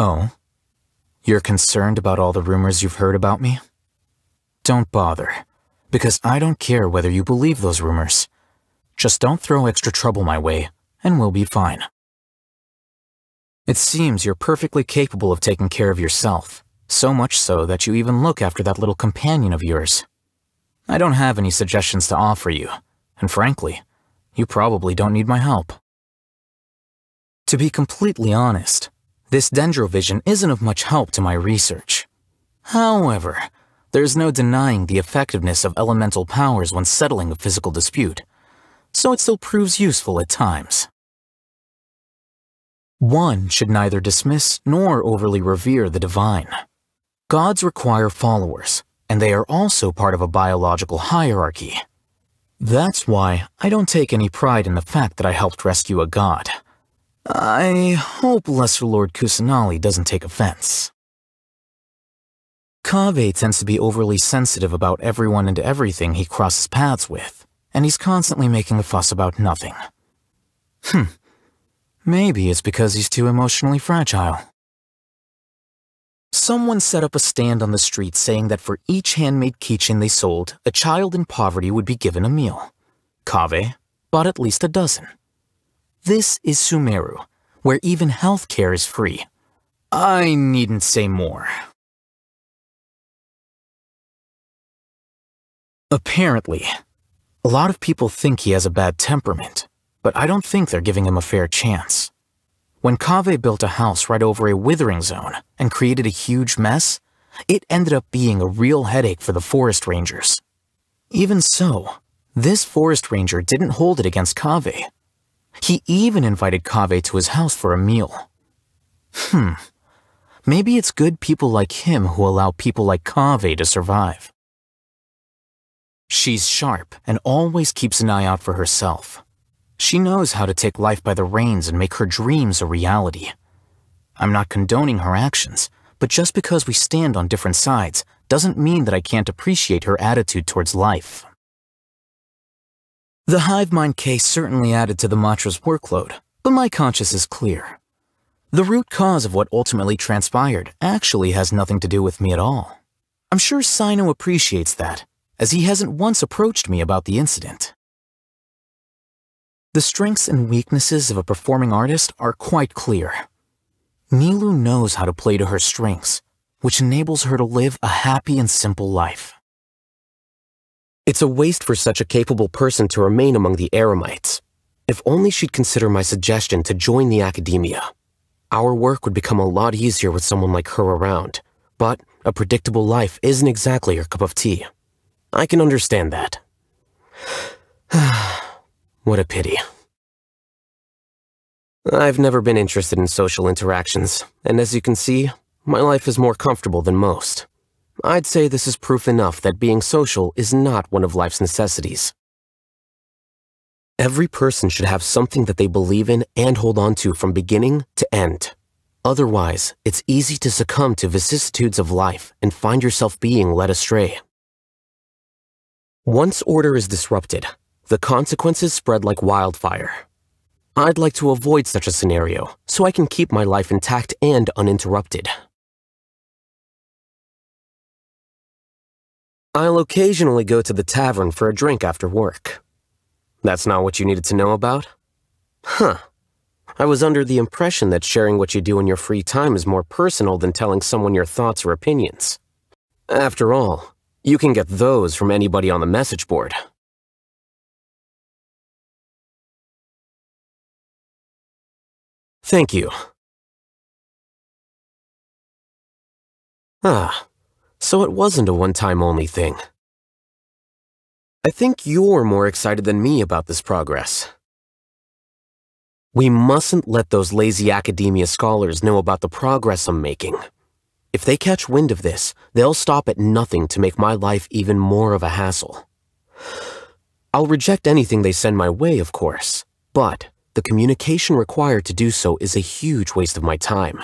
Oh? You're concerned about all the rumors you've heard about me? Don't bother, because I don't care whether you believe those rumors. Just don't throw extra trouble my way, and we'll be fine. It seems you're perfectly capable of taking care of yourself, so much so that you even look after that little companion of yours. I don't have any suggestions to offer you, and frankly, you probably don't need my help. To be completely honest, this Dendro Vision isn't of much help to my research. However, there's no denying the effectiveness of elemental powers when settling a physical dispute, so it still proves useful at times. One should neither dismiss nor overly revere the divine. Gods require followers, and they are also part of a biological hierarchy. That's why I don't take any pride in the fact that I helped rescue a god. I hope Lesser Lord Kusanali doesn't take offense. Kaveh tends to be overly sensitive about everyone and everything he crosses paths with, and he's constantly making a fuss about nothing. Hmm. Maybe it's because he's too emotionally fragile. Someone set up a stand on the street saying that for each handmade keychain they sold, a child in poverty would be given a meal. Kaveh bought at least a dozen. This is Sumeru, where even healthcare is free. I needn't say more. Apparently, a lot of people think he has a bad temperament, but I don't think they're giving him a fair chance. When Kaveh built a house right over a withering zone and created a huge mess, it ended up being a real headache for the forest rangers. Even so, this forest ranger didn't hold it against Kaveh. He even invited Kaveh to his house for a meal. Hmm, maybe it's good people like him who allow people like Kaveh to survive. She's sharp and always keeps an eye out for herself. She knows how to take life by the reins and make her dreams a reality. I'm not condoning her actions, but just because we stand on different sides doesn't mean that I can't appreciate her attitude towards life. The hive mind case certainly added to the Matra's workload, but my conscience is clear. The root cause of what ultimately transpired actually has nothing to do with me at all. I'm sure Cyno appreciates that, as he hasn't once approached me about the incident. The strengths and weaknesses of a performing artist are quite clear. Nilou knows how to play to her strengths, which enables her to live a happy and simple life. It's a waste for such a capable person to remain among the Eremites. If only she'd consider my suggestion to join the academia. Our work would become a lot easier with someone like her around, but a predictable life isn't exactly her cup of tea. I can understand that. What a pity. I've never been interested in social interactions, and as you can see, my life is more comfortable than most. I'd say this is proof enough that being social is not one of life's necessities. Every person should have something that they believe in and hold on to from beginning to end. Otherwise, it's easy to succumb to vicissitudes of life and find yourself being led astray. Once order is disrupted, the consequences spread like wildfire. I'd like to avoid such a scenario, so I can keep my life intact and uninterrupted. I'll occasionally go to the tavern for a drink after work. That's not what you needed to know about? Huh. I was under the impression that sharing what you do in your free time is more personal than telling someone your thoughts or opinions. After all, you can get those from anybody on the message board. Thank you. Ah, so it wasn't a one-time only thing. I think you're more excited than me about this progress. We mustn't let those lazy academia scholars know about the progress I'm making. If they catch wind of this, they'll stop at nothing to make my life even more of a hassle. I'll reject anything they send my way, of course, but the communication required to do so is a huge waste of my time.